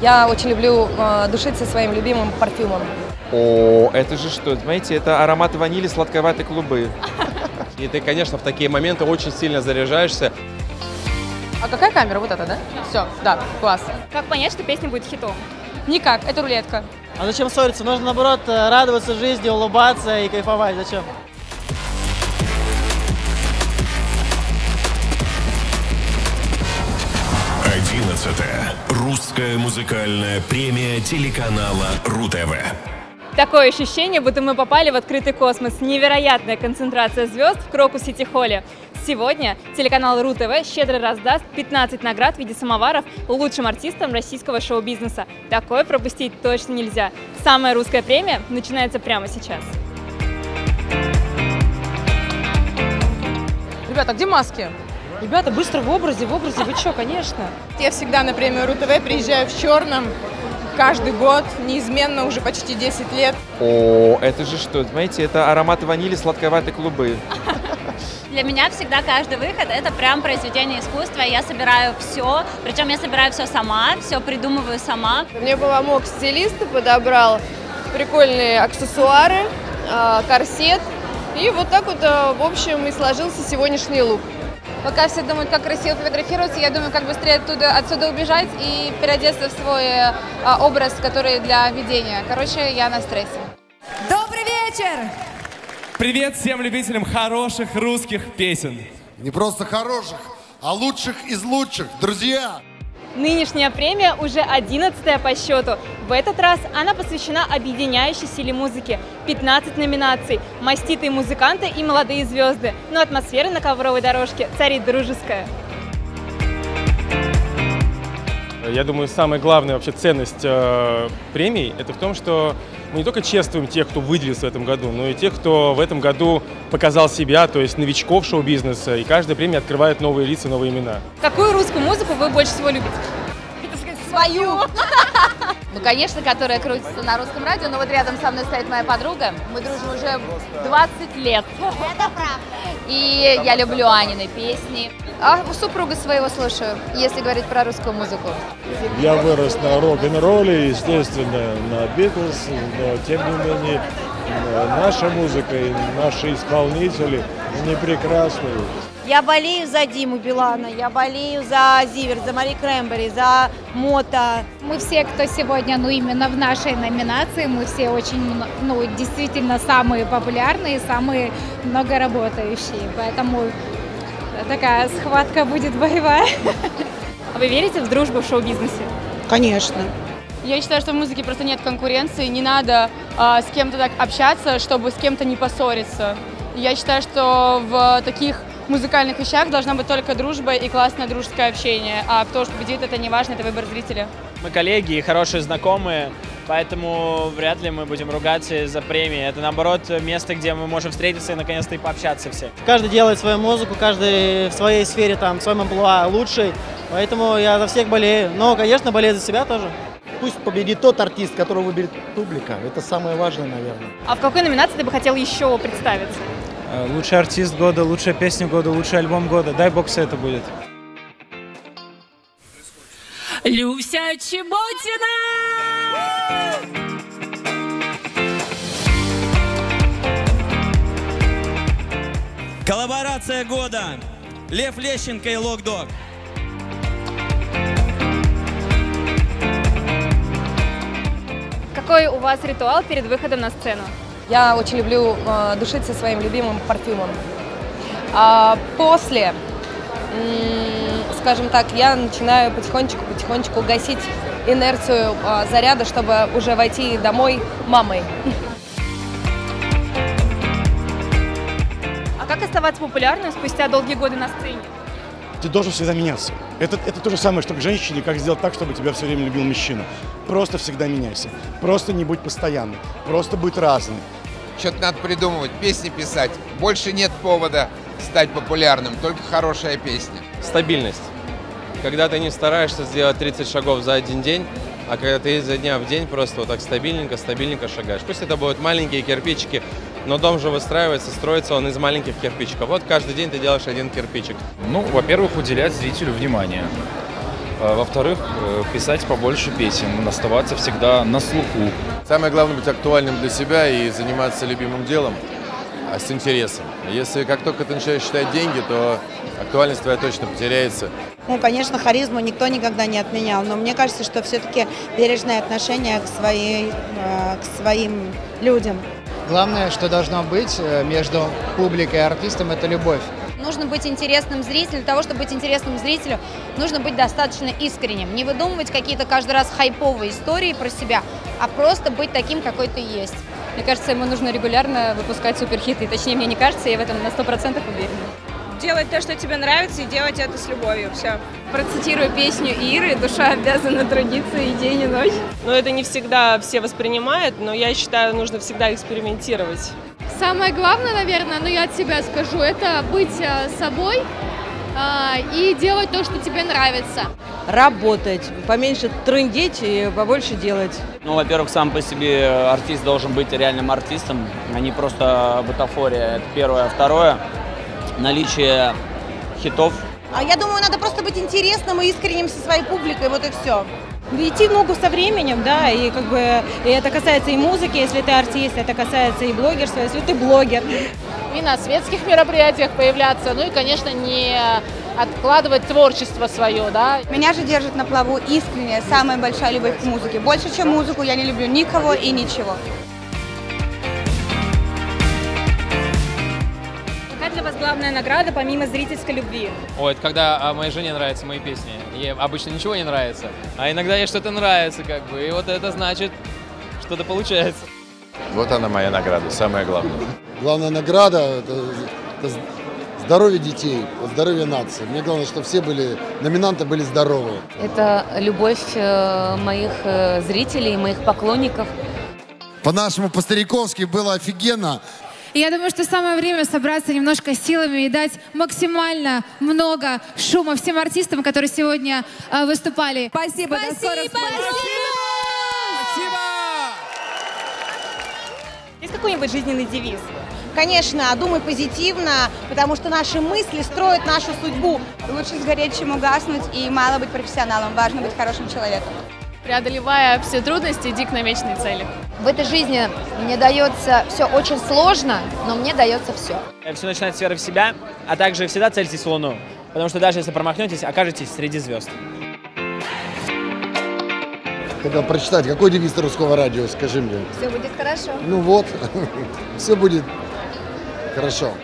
Я очень люблю э, душиться своим любимым парфюмом. О, это же что? Знаете, это аромат ванили сладковатой клубы. И ты, конечно, в такие моменты очень сильно заряжаешься. А какая камера? Вот эта, да? Все, да, класс. Как понять, что песня будет хитом? Никак, это рулетка. А зачем ссориться? Нужно, наоборот, э, радоваться жизни, улыбаться и кайфовать. Зачем? Одиннадцатая. Русская музыкальная премия телеканала РУ-ТВ. Такое ощущение, будто мы попали в открытый космос. Невероятная концентрация звезд в Крокус Сити Холле. Сегодня телеканал РУ-ТВ щедро раздаст 15 наград в виде самоваров лучшим артистам российского шоу-бизнеса. Такое пропустить точно нельзя. Самая русская премия начинается прямо сейчас. Ребята, где маски? Ребята, быстро в образе, в образе, вы что, конечно. Я всегда на премию РУ-ТВ приезжаю в черном каждый год, неизменно уже почти 10 лет. О, это же что? Знаете, это аромат ванили сладковатой клубы. Для меня всегда каждый выход – это прям произведение искусства. Я собираю все, причем я собираю все сама, все придумываю сама. Мне помог стилист, подобрал прикольные аксессуары, а, корсет. И вот так вот, а, в общем, и сложился сегодняшний лук. Пока все думают, как красиво фотографироваться, я думаю, как быстрее оттуда, отсюда убежать и переодеться в свой а, образ, который для ведения. Короче, я на стрессе. Добрый вечер! Привет всем любителям хороших русских песен. Не просто хороших, а лучших из лучших, друзья! Нынешняя премия уже 11 по счету. В этот раз она посвящена объединяющей силе музыки. 15 номинаций, маститые музыканты и молодые звезды. Но атмосфера на ковровой дорожке царит дружеская. Я думаю, самая главная вообще ценность э, премий – это в том, что мы не только чествуем тех, кто выделился в этом году, но и тех, кто в этом году показал себя, то есть новичков шоу-бизнеса, и каждая премия открывает новые лица, новые имена. Какую русскую музыку вы больше всего любите? Свою! Ну, конечно, которая крутится на русском радио, но вот рядом со мной стоит моя подруга. Мы дружим уже 20 лет. Это правда. И я люблю Анины песни. А супруга своего слушаю, если говорить про русскую музыку. Я вырос на рок-н-ролле, естественно, на Битлз, но тем не менее наша музыка и наши исполнители, они прекрасные. Я болею за Диму Билана, я болею за Зивер, за Мари Крэмбери, за Мота. Мы все, кто сегодня, ну именно в нашей номинации, мы все очень, ну действительно самые популярные, самые многоработающие, поэтому такая схватка будет боевая. А вы верите в дружбу в шоу-бизнесе? Конечно. Я считаю, что в музыке просто нет конкуренции, не надо а, с кем-то так общаться, чтобы с кем-то не поссориться. Я считаю, что в таких музыкальных вещах должна быть только дружба и классное дружеское общение. А кто же победит, это не важно, это выбор зрителя. Мы коллеги и хорошие знакомые, поэтому вряд ли мы будем ругаться за премии. Это, наоборот, место, где мы можем встретиться и наконец-то и пообщаться все. Каждый делает свою музыку, каждый в своей сфере, там, в своем амплуа лучший, поэтому я за всех болею. Но, конечно, болею за себя тоже. Пусть победит тот артист, которого выберет публика. Это самое важное, наверное. А в какой номинации ты бы хотел еще представиться? Лучший артист года, лучшая песня года, лучший альбом года. Дай бог все это будет. Люся Чеботина! Коллаборация года. Лев Лещенко и Локдог. Какой у вас ритуал перед выходом на сцену? Я очень люблю э, душиться своим любимым парфюмом. А после, скажем так, я начинаю потихонечку-потихонечку гасить инерцию э, заряда, чтобы уже войти домой мамой. А как оставаться популярным спустя долгие годы на сцене? Ты должен всегда меняться. Это, это то же самое, что к женщине, как сделать так, чтобы тебя все время любил мужчина. Просто всегда меняйся. Просто не будь постоянным. Просто будь разным. Что-то надо придумывать, песни писать. Больше нет повода стать популярным, только хорошая песня. Стабильность. Когда ты не стараешься сделать 30 шагов за один день, а когда ты изо дня в день просто вот так стабильненько, стабильненько шагаешь. Пусть это будут маленькие кирпичики, но дом же выстраивается, строится он из маленьких кирпичиков. Вот каждый день ты делаешь один кирпичик. Ну, во-первых, уделять зрителю внимание. А, Во-вторых, э, писать побольше песен, оставаться всегда на слуху. Самое главное быть актуальным для себя и заниматься любимым делом а с интересом. Если как только ты начинаешь считать деньги, то актуальность твоя точно потеряется. Ну, конечно, харизму никто никогда не отменял, но мне кажется, что все-таки бережное отношение к, своей, э, к своим людям. Главное, что должно быть э, между публикой и артистом, это любовь. Нужно быть интересным зрителю. Для того, чтобы быть интересным зрителю, нужно быть достаточно искренним. Не выдумывать какие-то каждый раз хайповые истории про себя, а просто быть таким, какой ты есть. Мне кажется, ему нужно регулярно выпускать суперхиты. Точнее, мне не кажется, я в этом на 100% уверена. Делать то, что тебе нравится, и делать это с любовью. Все. Процитирую песню Иры «Душа обязана трудиться и день, и ночь». Но это не всегда все воспринимают, но я считаю, нужно всегда экспериментировать. Самое главное, наверное, ну я от себя скажу, это быть э, собой а, и делать то, что тебе нравится. Работать, поменьше трындеть и побольше делать. Ну, во-первых, сам по себе артист должен быть реальным артистом, а не просто бутафория. Это первое. Второе, наличие хитов. А я думаю, надо просто быть интересным и искренним со своей публикой, вот и все. Идти в ногу со временем, да, и как бы и это касается и музыки, если ты артист, это касается и блогерства, если ты блогер. И на светских мероприятиях появляться, ну и, конечно, не откладывать творчество свое, да. Меня же держит на плаву искренняя, самая большая любовь к музыке. Больше, чем музыку, я не люблю никого и ничего. Какая для вас главная награда помимо зрительской любви? Ой, это когда а, моей жене нравятся мои песни. Ей обычно ничего не нравится, а иногда ей что-то нравится, как бы, и вот это значит, что-то получается. Вот она моя награда, самое главное. Главная награда это здоровье детей, здоровье нации. Мне главное, чтобы все были, номинанты были здоровы. Это любовь э, моих э, зрителей, моих поклонников. По-нашему, по-стариковски было офигенно. И я думаю, что самое время собраться немножко силами и дать максимально много шума всем артистам, которые сегодня э, выступали. Спасибо, до скорых встреч. Есть какой-нибудь жизненный девиз? Конечно, думай позитивно, потому что наши мысли строят нашу судьбу. Лучше сгореть, чем угаснуть, и мало быть профессионалом, важно быть хорошим человеком. Преодолевая все трудности, иди к намеченной цели. В этой жизни мне дается все очень сложно, но мне дается все. Все начинается с веры в себя, а также всегда цельтесь в Луну. Потому что даже если промахнетесь, окажетесь среди звезд. Хотел прочитать, какой девиз русского радио, скажи мне. Все будет хорошо. Ну вот, все будет хорошо.